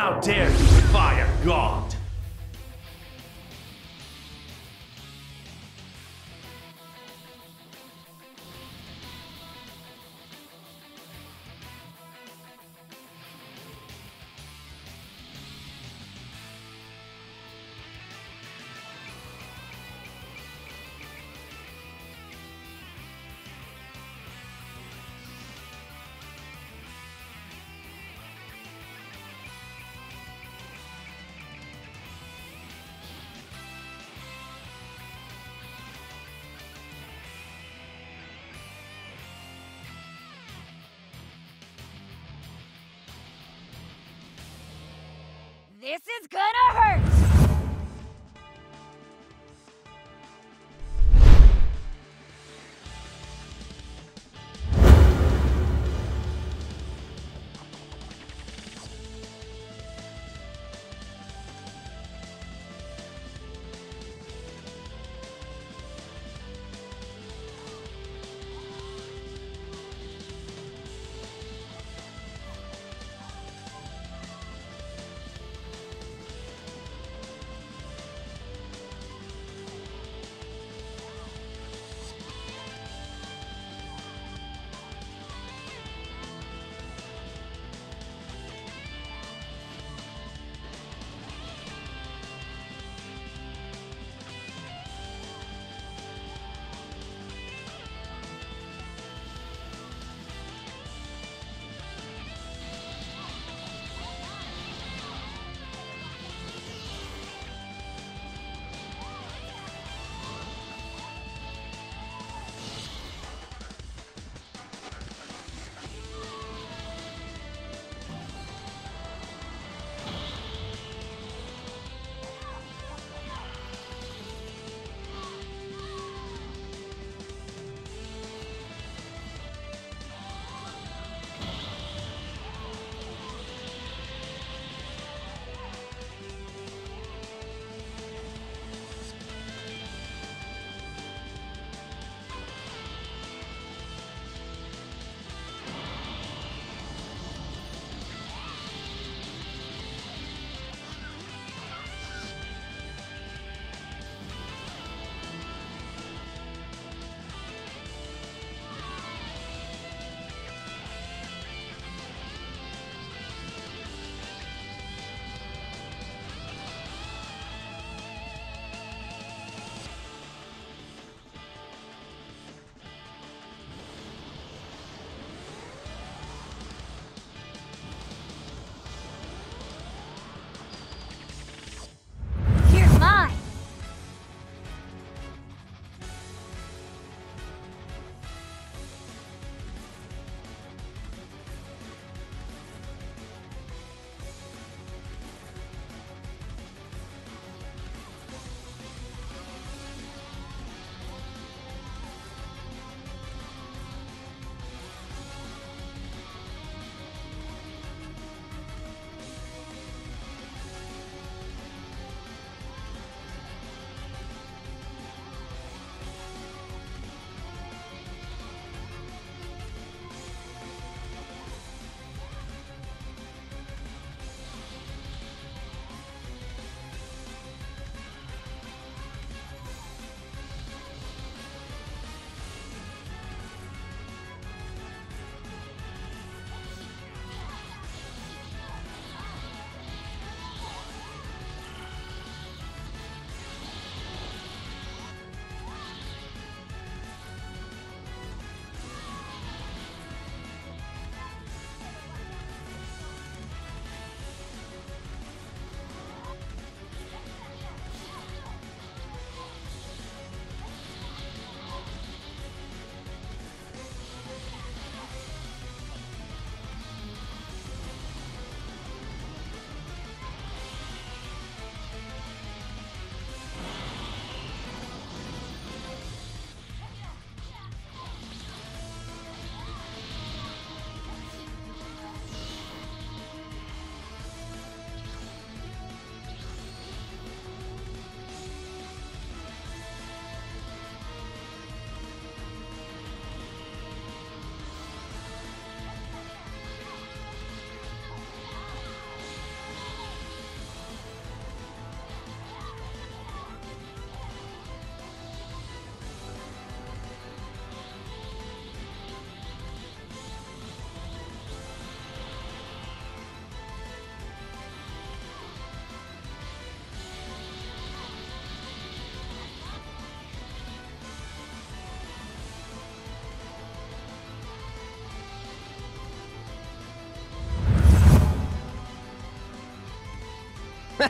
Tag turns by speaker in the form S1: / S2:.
S1: How dare you defy a god?
S2: This is gonna hurt!